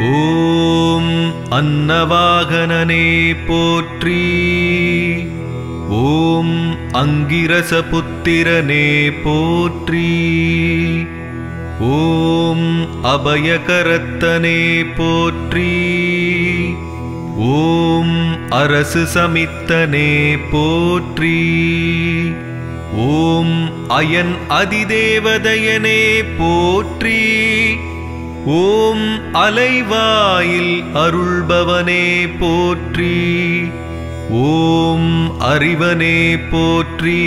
ஓம் அன்னவாகனே போற்றி. ஓம் அங்கிரசபுத்திரனே போற்றி. ஓம் அபயகரத்தனே போற்றி. ஓம் அரசு சமித்தனே போற்றி. ஓம் அயன் அதிதேவதையனே போற்றி. ஓம் அலைவாயில் அருள்பவனே போற்றி. ஓம் அறிவனே போற்றி.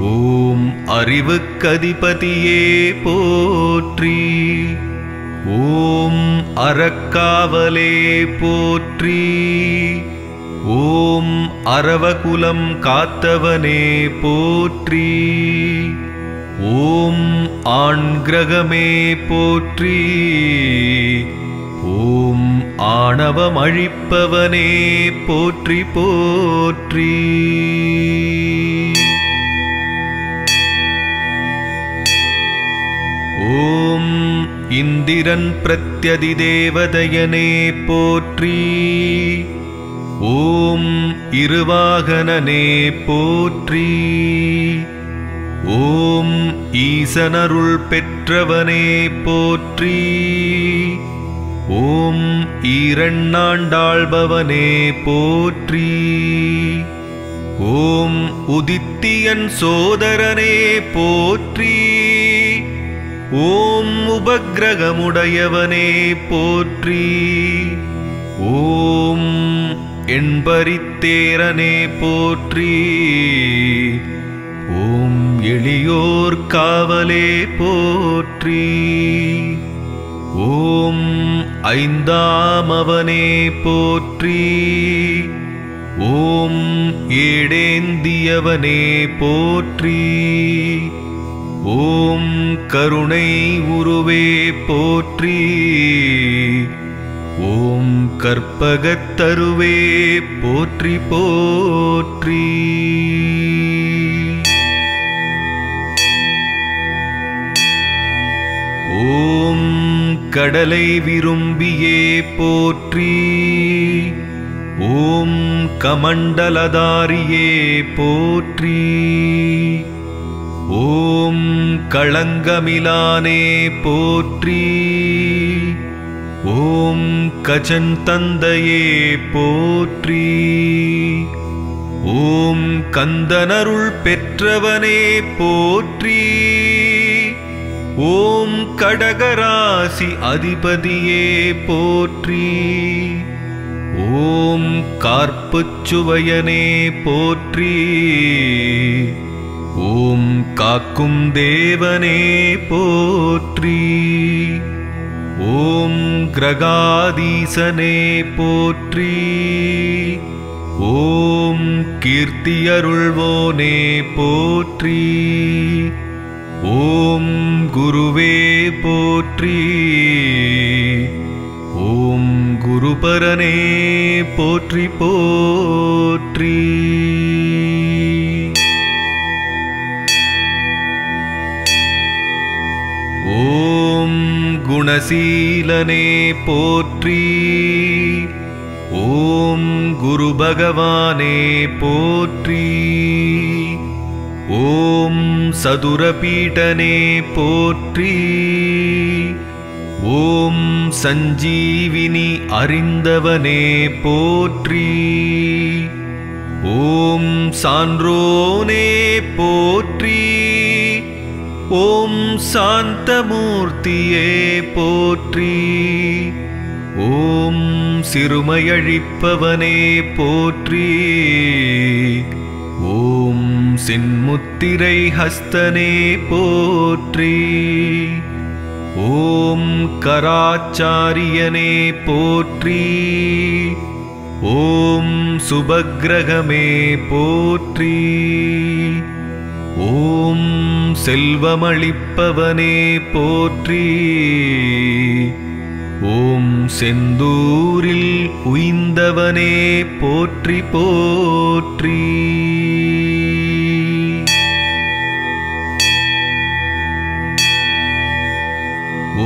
ஓம் அறிவுக்கதிபதியே போற்றி. ஓம் அறக்காவலே போற்றி. ஓம் அரவகுலம் காத்தவனே போற்றி. ஓம் ஆண்கிரகமே போற்றி. ஓம் ஆணவம் அழிப்பவனே போற்றி போற்றி. ஓம் இந்திரன் பிரத்யதி பிரத்யதிதேவதயனே போற்றி. ஓம் இருவாகனனே போற்றி. ஓம் ஈசனருள் பெற்றவனே போற்றி. ஓம் ஈரண்ணாண்டாள்பவனே போற்றி. ஓம் உதித்தியன் சோதரனே போற்றி. ஓம் உபக்கிரகமுடையவனே போற்றி. ஓம் எண்பரித்தேரனே போற்றி. ஓம் எளியோர் காவலே போற்றி. ஓம் ஐந்தாம் அவனே போற்றி. ஓம் ஏடேந்தியவனே போற்றி. ஓம் கருணை உருவே போற்றி. ஓம் கற்பகத்தருவே போற்றி போற்றி. ஓம் கடலை விரும்பியே போற்றி. ஓம் கமண்டலதாரியே போற்றி. ஓம் களங்கமிலானே போற்றி. ஓம் கஜன் தந்தையே போற்றி. ஓம் கந்தனருள் பெற்றவனே போற்றி. ஓம் கடகராசி அதிபதியே போற்றி. ஓம் கார்ப்புச்சுவையனே போற்றி. ஓம் காக்கும் தேவனே போற்றி. ஓம் கிரகாதீசனே போற்றி. ஓம் கீர்த்தியருள்வோனே போற்றி. ஓம் குருவே போற்றி. ஓம் குருபரனே போற்றி போற்றி. ஓம் குணசீலனே போற்றி. ஓம் குரு பகவானே போற்றி. ஓம் சதுரபீடனே போற்றி. ஓம் சஞ்சீவினி அறிந்தவனே போற்றி. ஓம் சான்றோனே போற்றி. ஓம் சாந்தமூர்த்தியே போற்றி. ஓம் சிறுமையழிப்பவனே போற்றி. சின்முத்திரை ஹஸ்தனே போற்றி. ஓம் கராச்சாரியனே போற்றி. ஓம் சுபக்கிரகமே போற்றி. ஓம் செல்வமளிப்பவனே போற்றி. ஓம் செந்தூரில் உய்ந்தவனே போற்றி போற்றி.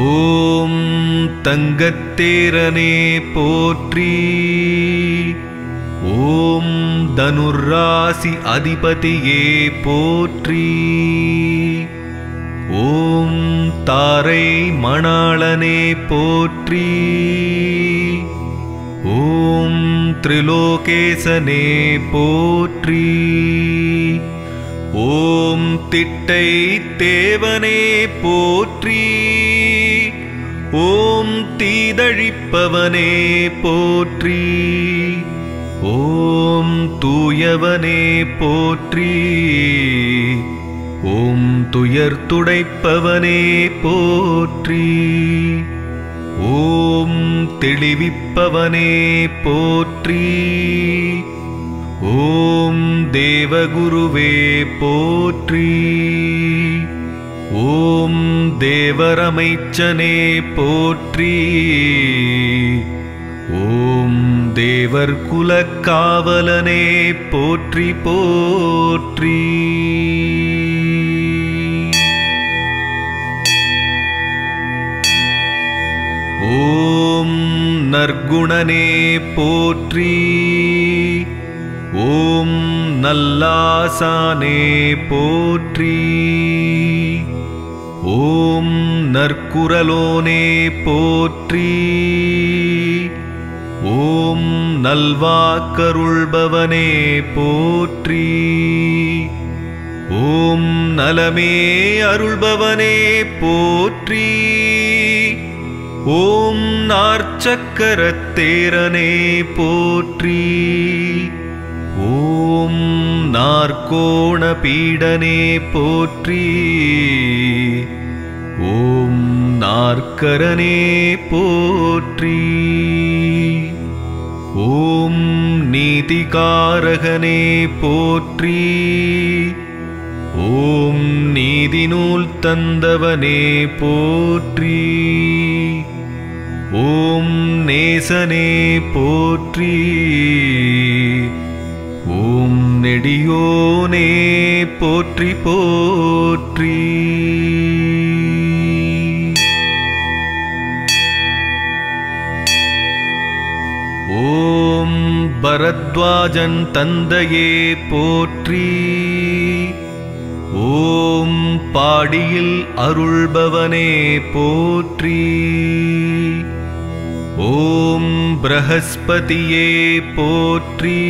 ஓம் தங்கத்தேரனே போற்றி. ஓம் தனுராசி அதிபதியே போற்றி. ஓம் தாரை மணாளனே போற்றி. ஓம் திரிலோகேசனே போற்றி. ஓம் திட்டை தேவனே போற்றி. ஓம் தீதழிப்பவனே போற்றி. ஓம் தூயவனே போற்றி. ஓம் துயர் துடைப்பவனே போற்றி. ஓம் தெளிவிப்பவனே போற்றி. ஓம் தேவகுருவே போற்றி. ஓம் தேவரமைச்சனே போற்றி. ஓம் தேவர் குலக்காவலனே போற்றி போற்றி. ஓம் நற்குணனே போற்றி. ஓம் நல்லாசானே போற்றி. ஓம் நற்குரலோனே போற்றி. ஓம் நல்வாக்கருள்பவனே போற்றி. ஓம் நலமே அருள்பவனே போற்றி. ஓம் நார்ச்சக்கரத்தேரனே போற்றி. ஓம் நாற்கோண பீடனே போற்றி. ஓம் நாற்கரனே போற்றி. ஓம் நீதிகாரகனே போற்றி. ஓம் நீதிநூல் தந்தவனே போற்றி. ஓம் நேசனே போற்றி. ஓம் நெடியோனே போற்றி போற்றி. ஓம் பரத்வாஜன் தந்தையே போற்றி. ஓம் பாடியில் அருள்பவனே போற்றி. ஓம் பிரகஸ்பதியே போற்றி.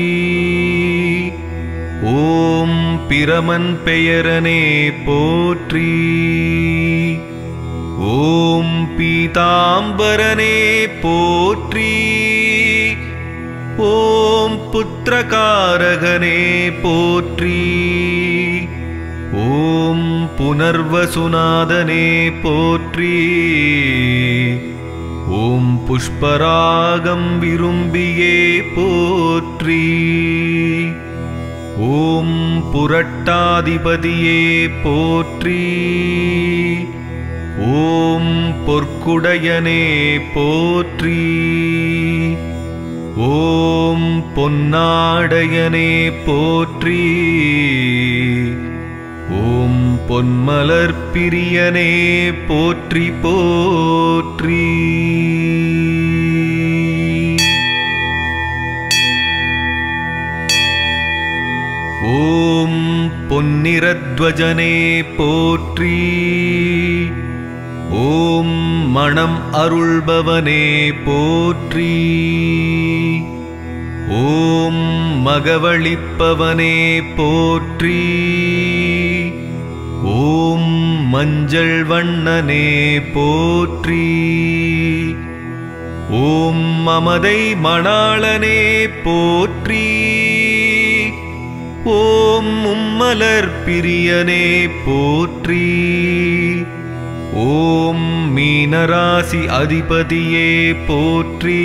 ஓம் பிரமன் பெயரனே போற்றி. ஓம் பீதாம்பரனே போற்றி. ஓம் புத்திரகாரகனே போற்றி. ஓம் புனர்வசுநாதனே போற்றி. ஓம் புஷ்பராகம் விரும்பியே போற்றி. ஓம் புரட்டாதிபதியே போற்றி. ஓம் பொற்குடையனே போற்றி. ஓம் பொன்னாடையனே போற்றி. ஓம் பொன்மலர் பிரியனே போற்றி போற்றி. ஓம் பொன்னிறத்வஜனே போற்றி. ஓம் மணம் அருள்பவனே போற்றி. ஓம் மகவழிப்பவனே போற்றி. ஓம் மஞ்சள் வண்ணனே போற்றி. ஓம் மமதை மணாளனே போற்றி. ஓம் மும்மலர் பிரியனே போற்றி. ஓம் மீனராசி அதிபதியே போற்றி.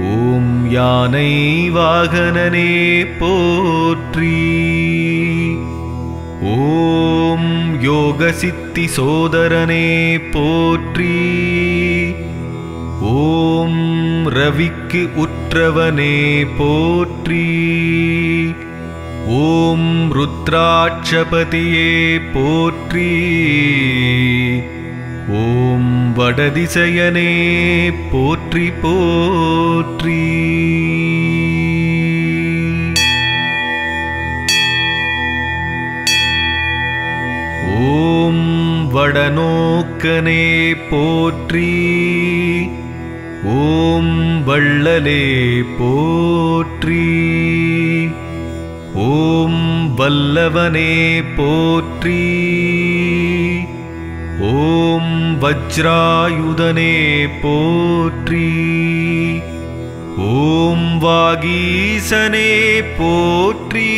ஓம் யானை வாகனனே போற்றி. ஓம் யோகசித்தி சோதரனே போற்றி. ஓம் ரவிக்கு உற்றவனே போற்றி. ஓம் ருத்ராட்சபதியே போற்றி. ஓம் வடதிசையனே போற்றி போற்றி. வடநோக்கனே போற்றி ஓம் வள்ளலே போற்றி ஓம் வல்லவனே போற்றி ஓம் வஜ்ராயுதனே போற்றி ஓம் வாகீசனே போற்றி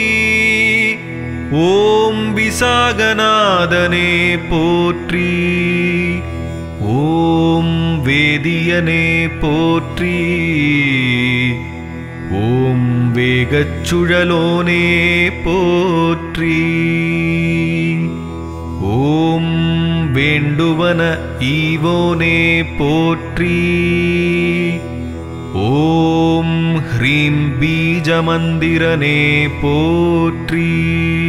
ஓம் ஓம் விசாகநாதனே போற்றி. ஓம் வேதியனே போற்றி. ஓம் வேகச்சுழலோனே போற்றி. ஓம் வேண்டுவன ஈவோனே போற்றி. ஓம் ஹ்ரீம் பீஜமந்திரனே போற்றி.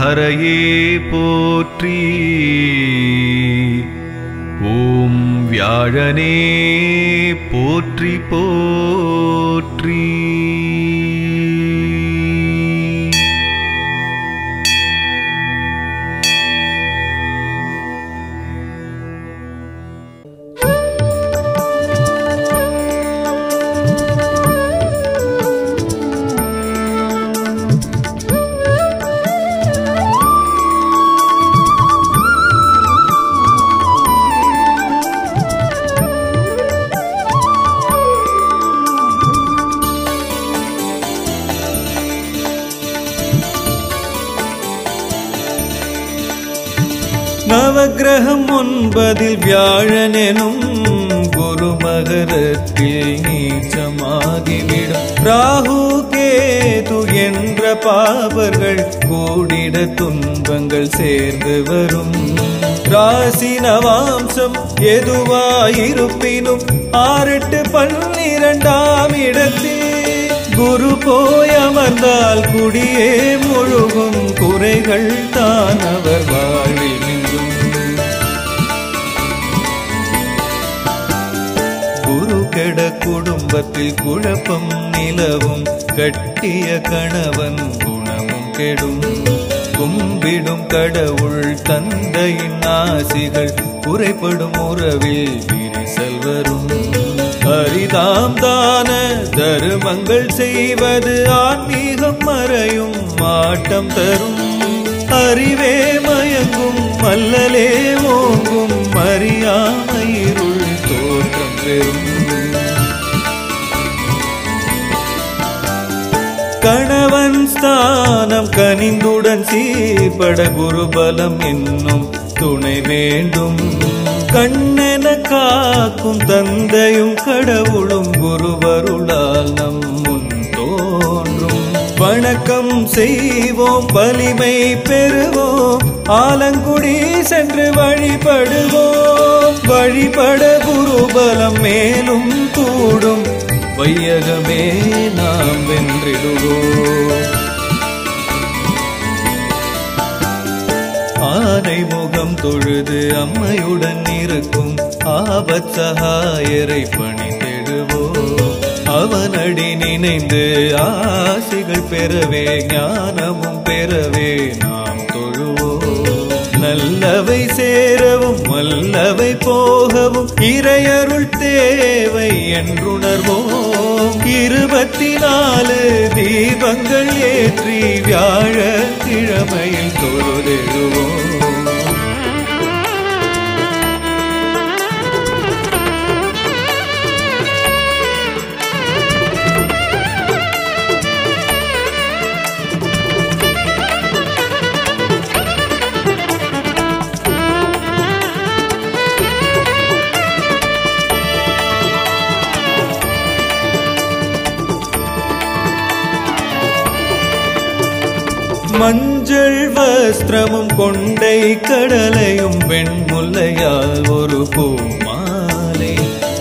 ஹரையே போற்றி. ஓம் வியாழனே போற்றி போற்றி. உலகம் ஒன்பதில் வியாழனெனும் குருமகரத்தில் நீச்சமாகிவிடும். ராகு கேது என்ற பாவர்கள் கூடிட துன்பங்கள் சேர்ந்து வரும். ராசி நவாம்சம் எதுவாயிருப்பினும் ஆறெட்டு பன்னிரண்டாம் இடத்தில் குரு போய் அமர்ந்தால் குடியே முழுகும் குறைகள் தான். அவர் வாழ்வில் கெட குடும்பத்தில் குழப்பம் நிலவும். கட்டிய கணவன் குணமும் கெடும். கும்பிடும் கடவுள் தந்தையின் ஆசிகள் குறைப்படும் உறவில் விரிசல் வரும். அரிதாம் தான தருமங்கள் செய்வது ஆன்மீகம் மறையும் மாட்டம் தரும். அறிவே மயங்கும் மல்லலே ஓங்கும் அறியாமையிருள் தோற்றம் பெறும். கணவன் ஸ்தானம் கனிந்துடன் சீர்பட குருபலம் என்னும் துணை வேண்டும். கண்ணென காக்கும் தந்தையும் கடவுளும் குருவருளால் நம் முன் தோன்றும். வணக்கம் செய்வோம் வலிமை பெறுவோம் ஆலங்குடி சென்று வழிபடுவோம். வழிபட குருபலம் மேலும் கூடும். வையகமே நாம் வென்றிடுவோம் ஆனை முகம் தொழுது அம்மையுடன் இருக்கும் ஆபத் சகாயரை பணிந்திடுவோம் அவனடி நினைந்து ஆசிகள் பெறவே ஞானமும் பெறவே நல்லவை சேரவும் வல்லவை போகவும் இறையருள் தேவை என்றுணர்வோம். இருபத்தி நாலு தீபங்கள் ஏற்றி வியாழக்கிழமையில் தொழுதெழுவோம் மஞ்சள் வஸ்திரமும் கொண்டை கடலையும் வெண்முல்லையால் ஒரு பூமாலை.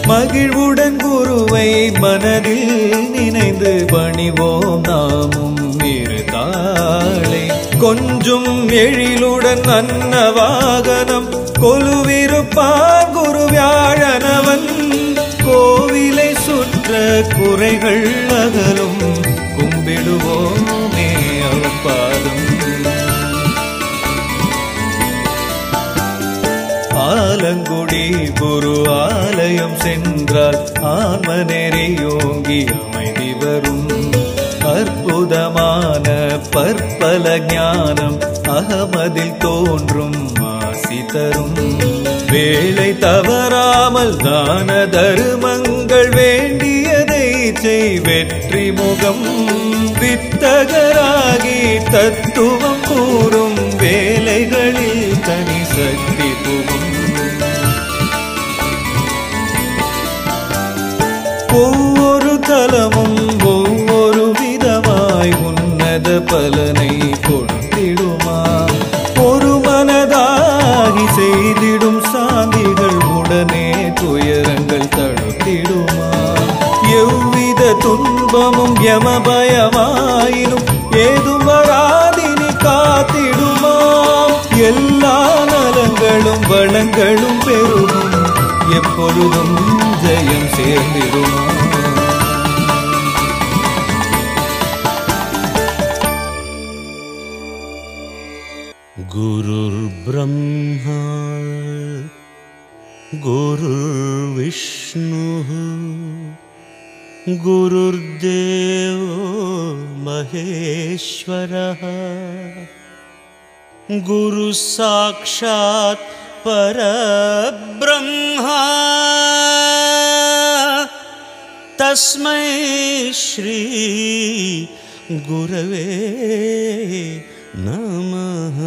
மகிழ்வுடன் குருவை மனதில் நினைந்து பணிவோம் நாமும் இருதாளை கொஞ்சும் எழிலுடன் அன்னவாகனம் கொலுவிருப்பான் குரு வியாழனவன். கோவிலை சுற்ற குறைகள் அகலும் ஆலங்குடி குரு ஆலயம் சென்றால் ஆன்மநெறியோங்கி அமைதி வரும். அற்புதமான பற்பல ஞானம் அகமதில் தோன்றும் ஆசி தரும். வேலை தவறாமல் தான தருமங்கள் வேண்டியதை செய் வெற்றி முகம் வித்தகராகி தத்துவம் கூறும் வேலைகளில் தனி சக்தி புகும். ஒவ்வொரு தலமும் ஒவ்வொரு விதமாய் உன்னத பலனை கொடுத்திடுமா? ஒரு மனதாகி செய்திடும் சாந்திகள் உடனே துயரங்கள் தடுத்திடுமா? எவ்வித துன்பமும் யமபயமாயினும் ஏதும் வராதினி காத்திடுமா? எல்லா நலங்களும் வளங்களும் பெருகும். எப்பொழுதும் गुरुर्ब्रह्मा गुरुर्विष्णुः गुरुर्देवो महेश्वरः गुरुसाक्षात् परब्रह्मा। तस्मै श्री गुरवे नमः